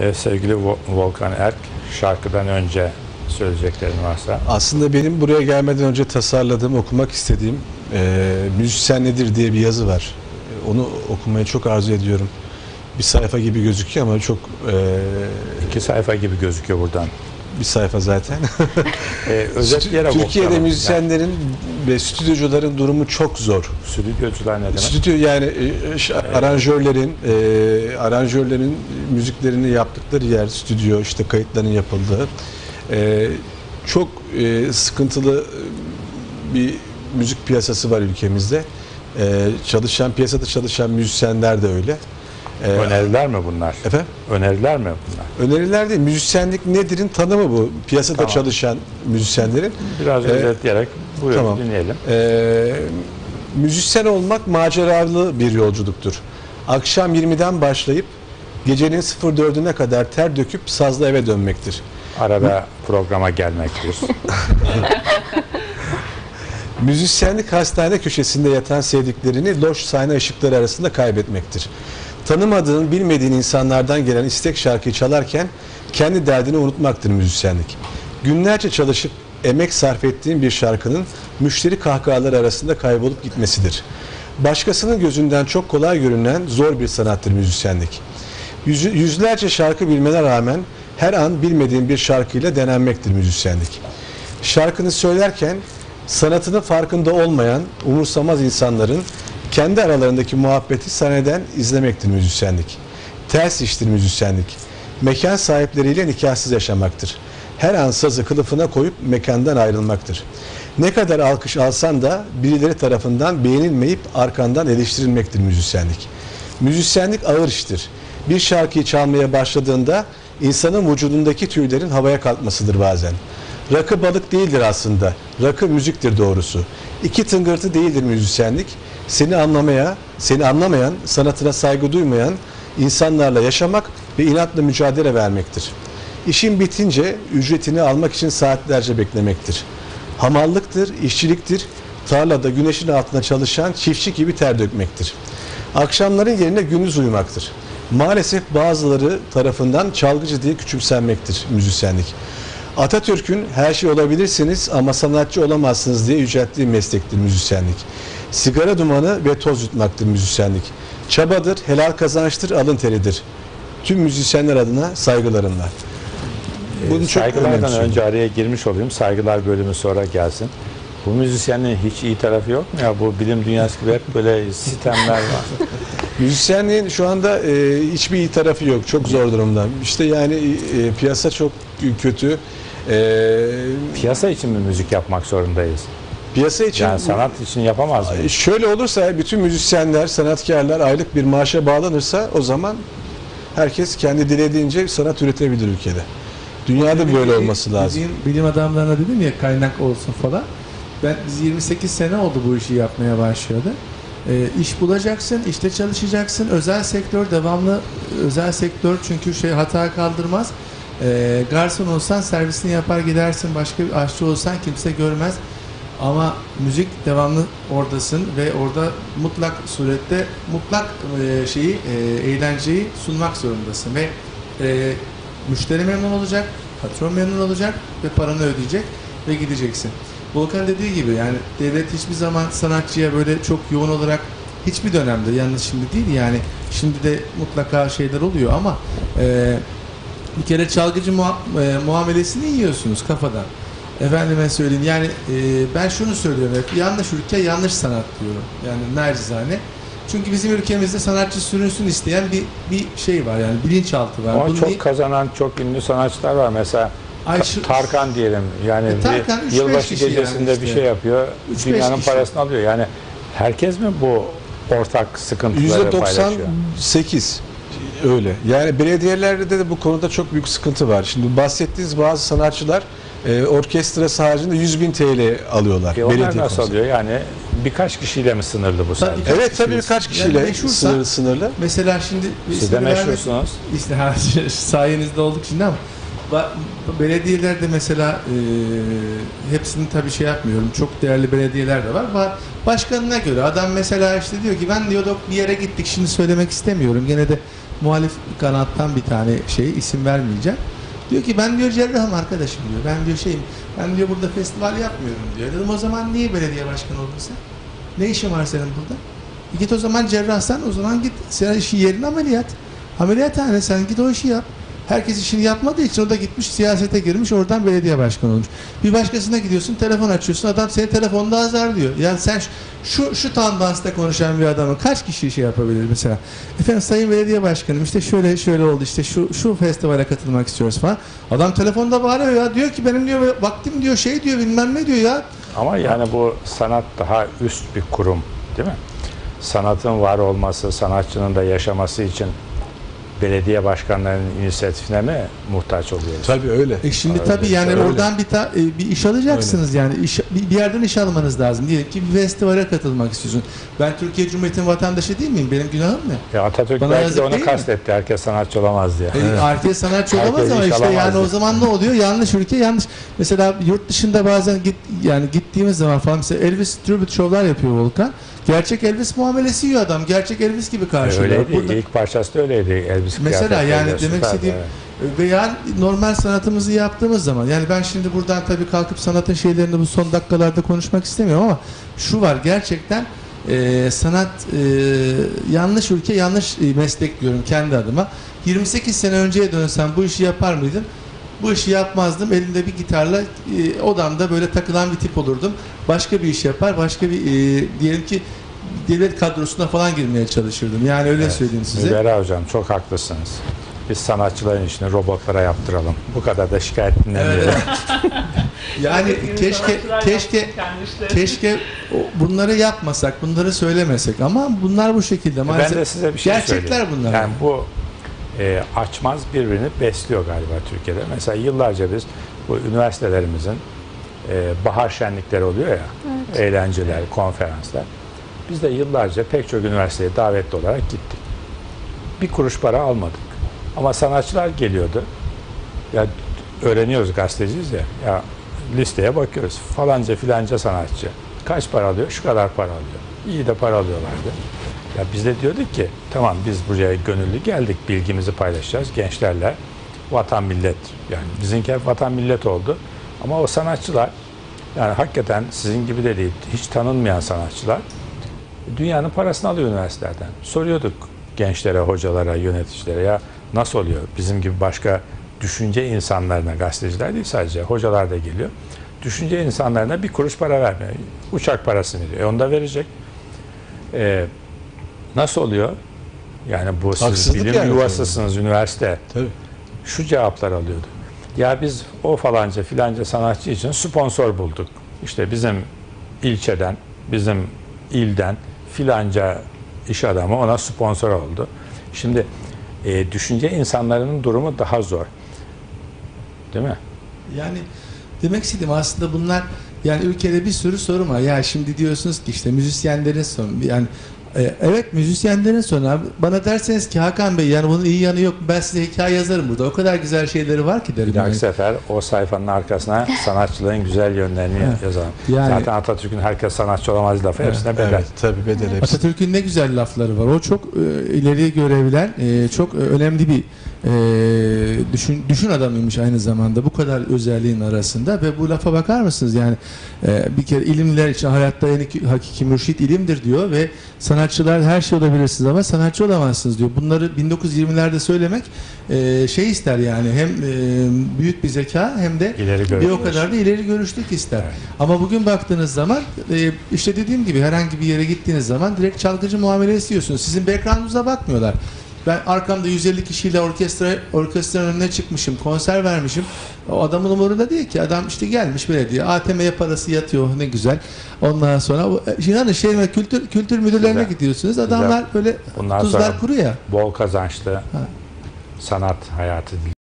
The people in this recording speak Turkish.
Ee, sevgili Vo- Volkan Erk, şarkıdan önce söyleyeceklerin varsa. Aslında benim buraya gelmeden önce tasarladığım, okumak istediğim e, müzisyen nedir diye bir yazı var. Onu okumayı çok arzu ediyorum. Bir sayfa gibi gözüküyor ama çok e, iki sayfa gibi gözüküyor buradan. Bir sayfa zaten. Ee, özetleyerek Türkiye'de okuyalım. müzisyenlerin ve stüdyocuların durumu çok zor. Stüdyocular ne demek? Stüdyo yani e, ş- aranjörlerin e, aranjörlerin müziklerini yaptıkları yer stüdyo işte kayıtların yapıldığı e, çok e, sıkıntılı bir müzik piyasası var ülkemizde. E, çalışan piyasada çalışan müzisyenler de öyle. E, Öneriler mi bunlar? efendim? Öneriler mi bunlar? Öneriler değil. Müzisyenlik nedir'in tanımı bu. Piyasada Tamam. çalışan müzisyenlerin. Biraz Ee, özetleyerek buyurun tamam. dinleyelim. Ee, müzisyen olmak maceralı bir yolculuktur. Akşam 20'den başlayıp gecenin 04'üne kadar ter döküp sazla eve dönmektir. Arada programa gelmektir. Müzisyenlik hastane köşesinde yatan sevdiklerini loş sahne ışıkları arasında kaybetmektir. Tanımadığın, bilmediğin insanlardan gelen istek şarkıyı çalarken kendi derdini unutmaktır müzisyenlik. Günlerce çalışıp emek sarf ettiğin bir şarkının müşteri kahkahaları arasında kaybolup gitmesidir. Başkasının gözünden çok kolay görünen zor bir sanattır müzisyenlik. Yüzü- yüzlerce şarkı bilmene rağmen her an bilmediğin bir şarkıyla denenmektir müzisyenlik. Şarkını söylerken sanatının farkında olmayan, umursamaz insanların kendi aralarındaki muhabbeti sahneden izlemektir müzisyenlik. Ters iştir müzisyenlik. Mekan sahipleriyle nikahsız yaşamaktır. Her an sazı kılıfına koyup mekandan ayrılmaktır. Ne kadar alkış alsan da birileri tarafından beğenilmeyip arkandan eleştirilmektir müzisyenlik. Müzisyenlik ağır iştir. Bir şarkıyı çalmaya başladığında insanın vücudundaki tüylerin havaya kalkmasıdır bazen. Rakı balık değildir aslında. Rakı müziktir doğrusu. İki tıngırtı değildir müzisyenlik. Seni anlamaya, seni anlamayan, sanatına saygı duymayan insanlarla yaşamak ve inatla mücadele vermektir. İşin bitince ücretini almak için saatlerce beklemektir. Hamallıktır, işçiliktir, tarlada güneşin altında çalışan çiftçi gibi ter dökmektir. Akşamların yerine gündüz uyumaktır. Maalesef bazıları tarafından çalgıcı diye küçümsenmektir müzisyenlik. Atatürk'ün her şey olabilirsiniz ama sanatçı olamazsınız diye yücelttiği meslektir müzisyenlik. Sigara dumanı ve toz yutmaktır müzisyenlik. Çabadır, helal kazançtır, alın teridir. Tüm müzisyenler adına saygılarımla. Bunu çok Saygılardan önce araya girmiş olayım. Saygılar bölümü sonra gelsin. Bu müzisyenliğin hiç iyi tarafı yok mu ya? Bu bilim dünyası gibi hep böyle sistemler var. Müzisyenliğin şu anda e, hiçbir iyi tarafı yok. Çok zor durumda. İşte yani e, piyasa çok kötü. E, Piyasa için mi müzik yapmak zorundayız? piyasa için Yani sanat için yapamaz mıyız? şöyle olursa bütün müzisyenler, sanatkarlar aylık bir maaşa bağlanırsa o zaman herkes kendi dilediğince sanat üretebilir ülkede. Dünyada böyle olması lazım. Bilim, bilim adamlarına dedim ya kaynak olsun falan. Ben biz 28 sene oldu bu işi yapmaya başladı. Ee, iş bulacaksın, işte çalışacaksın. Özel sektör devamlı özel sektör çünkü şey hata kaldırmaz. Ee, garson olsan servisini yapar gidersin. Başka bir aşçı olsan kimse görmez. Ama müzik devamlı oradasın ve orada mutlak surette mutlak e, şeyi e, eğlenceyi sunmak zorundasın ve e, müşteri memnun olacak, patron memnun olacak ve paranı ödeyecek ve gideceksin. Volkan dediği gibi yani devlet hiçbir zaman sanatçıya böyle çok yoğun olarak hiçbir dönemde yalnız şimdi değil yani şimdi de mutlaka şeyler oluyor ama e, bir kere çalgıcı muha- e, muamelesini yiyorsunuz kafadan. Efendime söyleyeyim yani e, ben şunu söylüyorum hep yanlış ülke yanlış sanat diyorum yani naçizane. Çünkü bizim ülkemizde sanatçı sürünsün isteyen bir bir şey var yani bilinçaltı var. Ama Bunu çok niye- kazanan çok ünlü sanatçılar var. Mesela Ay şu- Tarkan diyelim. Yani E, Tarkan bir yılbaşı kişi yani gecesinde işte. bir şey yapıyor. Üç dünyanın kişi. parasını alıyor. Yani herkes mi bu ortak sıkıntıları paylaşıyor? %98 öyle. Yani belediyelerde de bu konuda çok büyük sıkıntı var. Şimdi bahsettiğiniz bazı sanatçılar e, orkestrası haricinde 100 bin TL alıyorlar. E onlar belediye nasıl alıyor? Yani birkaç kişiyle mi sınırlı bu sadece? birkaç Evet tabii birkaç Yani kişiyle meşhursa- sınırlı, sınırlı. Mesela şimdi Siz de meşhursunuz. İşte ha, sayenizde olduk şimdi ama belediyelerde mesela e, hepsini tabii şey yapmıyorum. Çok değerli belediyeler de var. Ba- Başkanına göre adam mesela işte diyor ki ben diyor "dok- bir yere gittik şimdi söylemek istemiyorum. Gene de muhalif kanattan bir tane şey isim vermeyeceğim. Diyor ki ben diyor cerrahım arkadaşım diyor. Ben diyor şeyim ben diyor burada festival yapmıyorum diyor. Dedim o zaman niye belediye başkanı oldun sen? Ne işin var senin burada? E git o zaman cerrahsan o zaman git senin işin yerin ameliyat. Ameliyathane sen git o işi yap. Herkes işini yapmadığı için o da gitmiş siyasete girmiş oradan belediye başkanı olmuş. Bir başkasına gidiyorsun telefon açıyorsun adam seni telefonda azarlıyor. Yani sen şu şu tandansta konuşan bir adamın kaç kişi şey yapabilir mesela? Efendim sayın belediye başkanım işte şöyle şöyle oldu işte şu şu festivale katılmak istiyoruz falan. Adam telefonda bağırıyor ya diyor ki benim diyor vaktim diyor şey diyor bilmem ne diyor ya. Ama yani bu sanat daha üst bir kurum değil mi? Sanatın var olması, sanatçının da yaşaması için belediye başkanlarının inisiyatifine mi muhtaç oluyoruz? Tabii öyle. E şimdi Öyle, tabii yani öyle. oradan bir, ta- e, bir iş alacaksınız yani iş, bir bir yerden iş almanız lazım. Diyelim ki bir festivale katılmak istiyorsun. Ben Türkiye Cumhuriyeti'nin vatandaşı değil miyim? Benim günahım ne? Ya Atatürk Bana belki de onu mi? kastetti. Herkes sanatçı olamaz diye. E, Artıya sanatçı Herkes olamaz ama iş işte yani o zaman ne oluyor? Yanlış ülke yanlış. Mesela yurt dışında bazen git yani gittiğimiz zaman falan mesela Elvis tribute şovlar yapıyor Volkan. Gerçek Elvis muamelesi yiyor adam. Gerçek Elvis gibi karşılıyor. Öyleydi. Burada- İlk parçası da öyleydi. Elvis Mesela kıyafetleriyle yani demek istediğim evet. veya normal sanatımızı yaptığımız zaman yani ben şimdi buradan tabii kalkıp sanatın şeylerini bu son dakikalarda konuşmak istemiyorum ama şu var gerçekten e, sanat e, yanlış ülke yanlış e, meslek diyorum kendi adıma 28 sene önceye dönsem bu işi yapar mıydım? Bu işi yapmazdım. Elimde bir gitarla e, odamda böyle takılan bir tip olurdum. Başka bir iş yapar, başka bir e, diyelim ki devlet kadrosuna falan girmeye çalışırdım. Yani öyle Evet. söyleyeyim size. Müberra hocam çok haklısınız. Biz sanatçıların işini robotlara yaptıralım. Bu kadar da şikayet dinlemeyelim. Yani Yeni keşke keşke keşke bunları yapmasak, bunları söylemesek ama bunlar bu şekilde Ben maalesef. de size bir şey Gerçekler söyleyeyim. bunlar. Yani bu e, açmaz birbirini besliyor galiba Türkiye'de. Mesela yıllarca biz bu üniversitelerimizin e, bahar şenlikleri oluyor ya, eğlenceler, konferanslar. Biz de yıllarca pek çok üniversiteye davetli olarak gittik. Bir kuruş para almadık. Ama sanatçılar geliyordu. Ya öğreniyoruz gazeteciyiz ya. Ya listeye bakıyoruz. Falanca filanca sanatçı. Kaç para alıyor? Şu kadar para alıyor. İyi de para alıyorlardı. Ya biz de diyorduk ki tamam biz buraya gönüllü geldik. Bilgimizi paylaşacağız gençlerle. Vatan millet. Yani bizimki hep vatan millet oldu. Ama o sanatçılar yani hakikaten sizin gibi de değil. Hiç tanınmayan sanatçılar dünyanın parasını alıyor üniversitelerden. Soruyorduk gençlere, hocalara, yöneticilere ya nasıl oluyor? Bizim gibi başka düşünce insanlarına, gazeteciler değil sadece, hocalar da geliyor. Düşünce insanlarına bir kuruş para vermiyor. Uçak parasını diyor. E onu da verecek. E, nasıl oluyor? Yani bu siz Haksızlık bilim yani. yuvasısınız, üniversite. Tabii. Şu cevaplar alıyordu. Ya biz o falanca filanca sanatçı için sponsor bulduk. İşte bizim ilçeden, bizim ilden filanca iş adamı ona sponsor oldu. Şimdi e, düşünce insanlarının durumu daha zor. Değil mi? Yani demek istediğim aslında bunlar yani ülkede bir sürü sorun var. Ya şimdi diyorsunuz ki işte müzisyenlerin sorunu. Yani evet müzisyenlerin sorunu. Abi, Bana derseniz ki Hakan Bey yani bunun iyi yanı yok. Ben size hikaye yazarım burada. O kadar güzel şeyleri var ki derim. Bir dahaki yani. sefer o sayfanın arkasına sanatçıların güzel yönlerini yazalım. Yani- Zaten Atatürk'ün herkes sanatçı olamaz lafı hepsine bedel. Evet, tabii bedel hepsi. Atatürk'ün ne güzel lafları var. O çok e, ileriye görebilen, e, çok e, önemli bir e, düşün, düşün adamıymış aynı zamanda bu kadar özelliğin arasında ve bu lafa bakar mısınız yani e, bir kere ilimler için hayatta en iki- hakiki mürşit ilimdir diyor ve sanatçılar her şey olabilirsiniz ama sanatçı olamazsınız diyor. Bunları 1920'lerde söylemek e, şey ister yani hem e, büyük bir zeka hem de İleri bir o kadar da ileri görüşlük ister. Evet. Ama bugün baktığınız zaman e, işte dediğim gibi herhangi bir yere gittiğiniz zaman direkt çalgıcı muamele istiyorsunuz. Sizin background'unuza bakmıyorlar. Ben arkamda 150 kişiyle orkestra orkestranın önüne çıkmışım, konser vermişim. O adamın umurunda değil ki. Adam işte gelmiş belediye. ATM'ye parası yatıyor ne güzel. Ondan sonra o- e, yani şey kültür kültür müdürlerine Güzel. gidiyorsunuz. Adamlar böyle Bundan tuzlar kuru ya. Bol kazançlı sanat hayatı